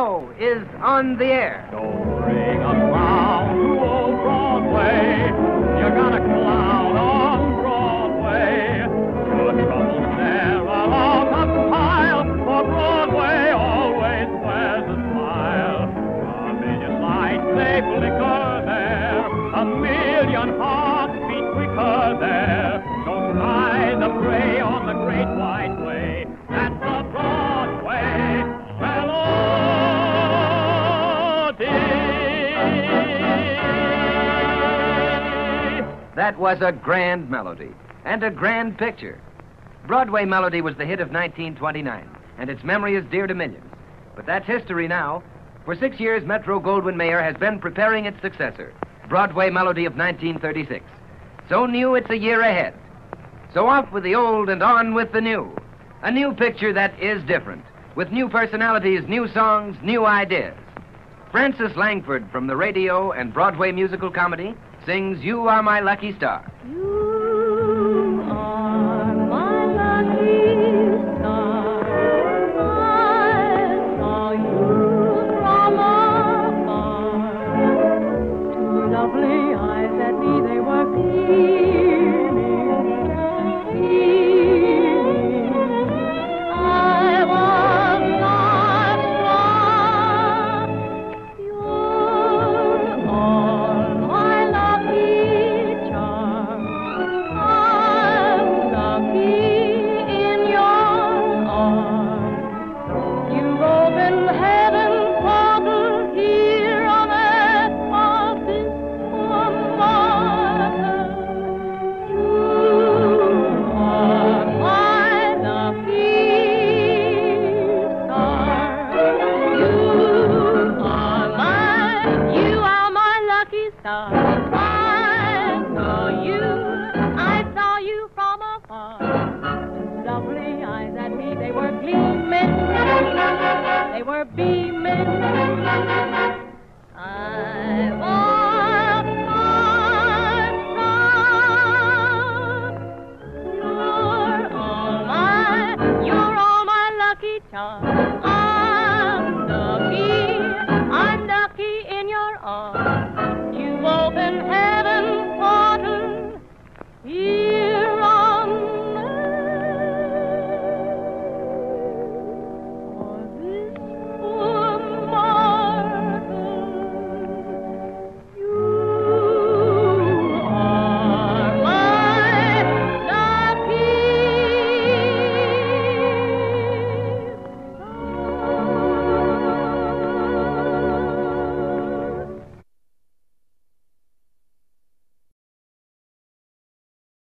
Leno is on the air. Don't bring a clown to old Broadway. You got a clown on Broadway. Your troubles there are all the pile, for Broadway always wears a smile. A million lights they flicker there, a million hearts That was a grand melody and a grand picture. Broadway Melody was the hit of 1929, and its memory is dear to millions. But that's history now. For six years, Metro Goldwyn Mayer has been preparing its successor, Broadway Melody of 1936. So new, it's a year ahead. So off with the old and on with the new. A new picture that is different, with new personalities, new songs, new ideas. Frances Langford from the radio and Broadway musical comedy sings You Are My Lucky Star. You star. I saw you, I saw you from afar. Lovely eyes at me, they were gleaming, they were beaming. I was starstruck.